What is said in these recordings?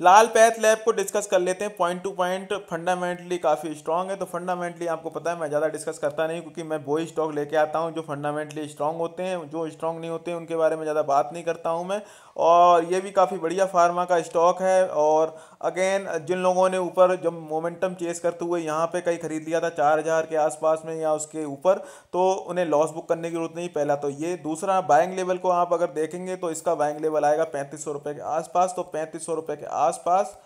लाल path lab को discuss कर लेते हैं। पॉइंट टू पॉइंट फंडामेंटली काफ़ी स्ट्रांग है तो फंडामेंटली आपको पता है, मैं ज़्यादा डिस्कस करता नहीं, क्योंकि मैं वो ही स्टॉक लेके आता हूँ जो फंडामेंटली स्ट्रांग होते हैं, जो स्ट्रांग नहीं होते हैं, उनके बारे में ज़्यादा बात नहीं करता हूँ मैं। और ये भी काफ़ी बढ़िया फार्मा का स्टॉक है, और अगेन, जिन लोगों ने ऊपर जब मोमेंटम चेस करते हुए यहाँ पे कहीं खरीद लिया था चार हज़ार के आसपास में या उसके ऊपर तो उन्हें लॉस बुक करने की ज़रूरत नहीं, पहला तो ये। दूसरा बाइंग लेवल को आप अगर देखेंगे तो इसका बाइंग लेवल आएगा पैंतीस सौ रुपये के आसपास तो पैंतीस सौ रुपये के आसपास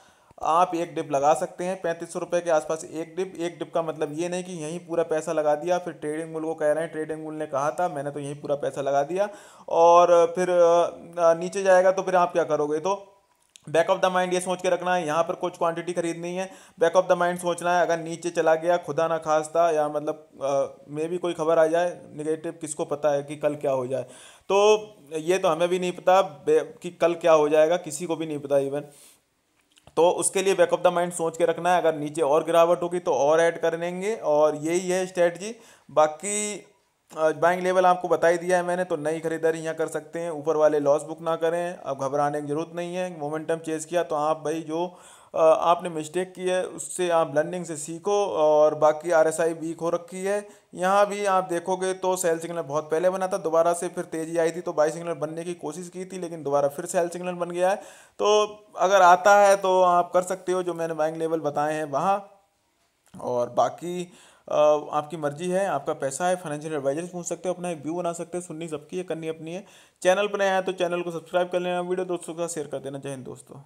आप एक डिप लगा सकते हैं, पैंतीस सौ के आसपास एक डिप। एक डिप का मतलब ये नहीं कि यहीं पूरा पैसा लगा दिया, फिर ट्रेडिंग मूल को कह रहे हैं, ट्रेडिंग मूल ने कहा था, मैंने तो यहीं पूरा पैसा लगा दिया। और फिर नीचे जाएगा तो फिर आप क्या करोगे? तो बैक ऑफ़ द माइंड ये सोच के रखना है, यहाँ पर कुछ क्वांटिटी खरीदनी है। बैक ऑफ़ द माइंड सोचना है, अगर नीचे चला गया खुदा ना खास्ता, या मतलब मे भी कोई खबर आ जाए निगेटिव किसको पता है कि कल क्या हो जाए। तो ये तो हमें भी नहीं पता कि कल क्या हो जाएगा, किसी को भी नहीं पता इवन तो उसके लिए बैक ऑफ़ द माइंड सोच के रखना है। अगर नीचे और गिरावट होगी तो और ऐड कर लेंगे और यही है स्ट्रेटजी। बाकी बाइंग लेवल आपको बता ही दिया है मैंने तो नई खरीदारी यहाँ कर सकते हैं। ऊपर वाले लॉस बुक ना करें। अब घबराने की ज़रूरत नहीं है। मोमेंटम चेज किया तो आप भाई जो आपने मिस्टेक की है, उससे आप लर्निंग से सीखो और बाकी आर एस आई वीक हो रखी है। यहाँ भी आप देखोगे तो सेल सिग्नल बहुत पहले बना था, दोबारा से फिर तेज़ी आई थी तो बाई सिग्नल बनने की कोशिश की थी, लेकिन दोबारा फिर सेल सिग्नल बन गया है। तो अगर आता है तो आप कर सकते हो, जो मैंने बैंक लेवल बताए हैं वहाँ। और बाकी आपकी मर्ज़ी है, आपका पैसा है फाइनेंशियल एडवाइजर पूछ सकते हो, अपना एक व्यू बना सकते हो, सुननी सबकी है, करनी अपनी है। चैनल पर नया है तो चैनल को सब्सक्राइब कर लेना, वीडियो दोस्तों का शेयर कर देना। हिंद दोस्तों।